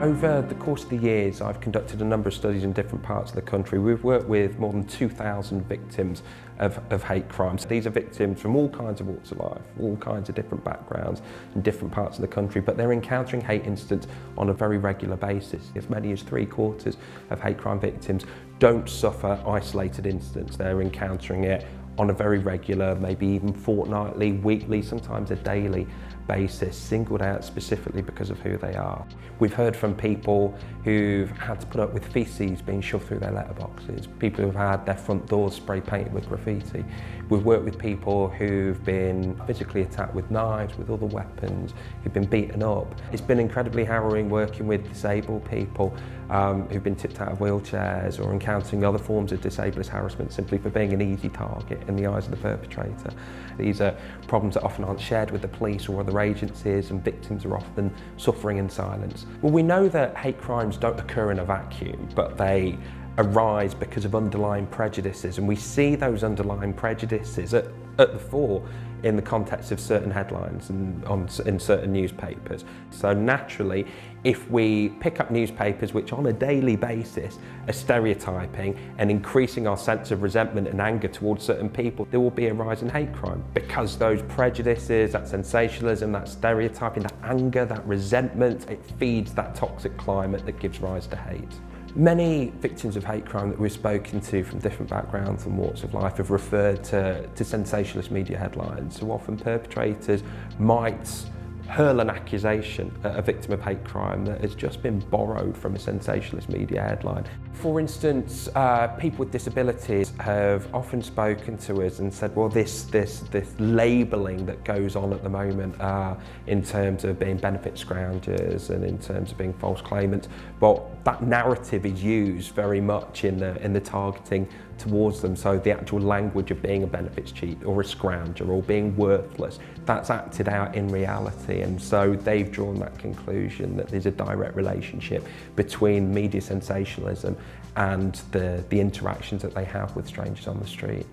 Over the course of the years, I've conducted a number of studies in different parts of the country. We've worked with more than 2,000 victims of, of hate crimes. These are victims from all kinds of walks of life, all kinds of different backgrounds in different parts of the country, but they're encountering hate incidents on a very regular basis. As many as three quarters of hate crime victims don't suffer isolated incidents. They're encountering it on a very regular, maybe even fortnightly, weekly, sometimes a daily basis, singled out specifically because of who they are. We've heard from people who've had to put up with feces being shoved through their letterboxes, people who've had their front doors spray painted with graffiti. We've worked with people who've been physically attacked with knives, with other weapons, who've been beaten up. It's been incredibly harrowing working with disabled people um, who've been tipped out of wheelchairs or encountering other forms of disableist harassment simply for being an easy target in the eyes of the perpetrator. These are problems that often aren't shared with the police or other agencies and victims are often suffering in silence. Well, we know that hate crimes don't occur in a vacuum, but they arise because of underlying prejudices and we see those underlying prejudices at, at the fore in the context of certain headlines and on, in certain newspapers. So naturally, if we pick up newspapers which on a daily basis are stereotyping and increasing our sense of resentment and anger towards certain people, there will be a rise in hate crime because those prejudices, that sensationalism, that stereotyping, that anger, that resentment, it feeds that toxic climate that gives rise to hate. Many victims of hate crime that we've spoken to from different backgrounds and walks of life have referred to, to sensationalist media headlines. So often perpetrators might hurl an accusation at a victim of hate crime that has just been borrowed from a sensationalist media headline. For instance, uh, people with disabilities have often spoken to us and said, well, this, this, this labelling that goes on at the moment uh, in terms of being benefit scroungers and in terms of being false claimants, well, that narrative is used very much in the, in the targeting towards them. So the actual language of being a benefits cheat or a scrounger or being worthless, that's acted out in reality. And so they've drawn that conclusion that there's a direct relationship between media sensationalism and the, the interactions that they have with strangers on the street.